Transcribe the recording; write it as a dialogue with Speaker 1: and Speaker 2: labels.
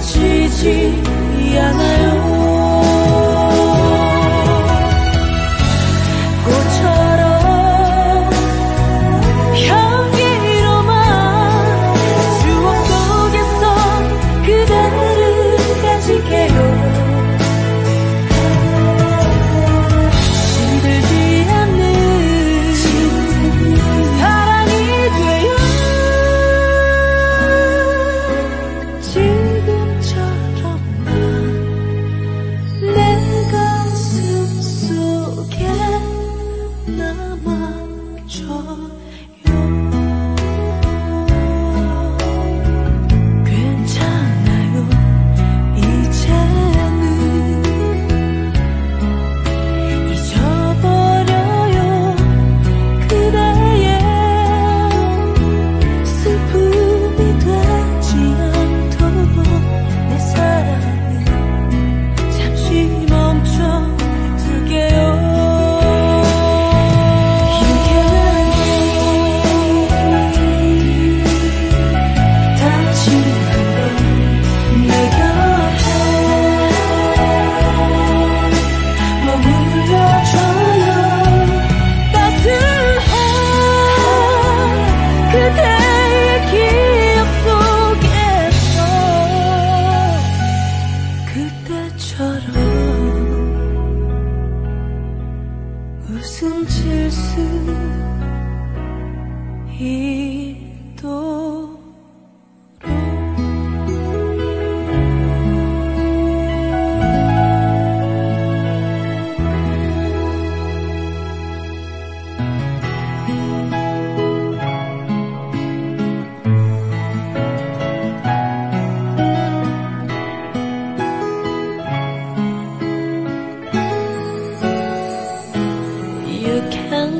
Speaker 1: 지지 않아요. 멈출 수 있.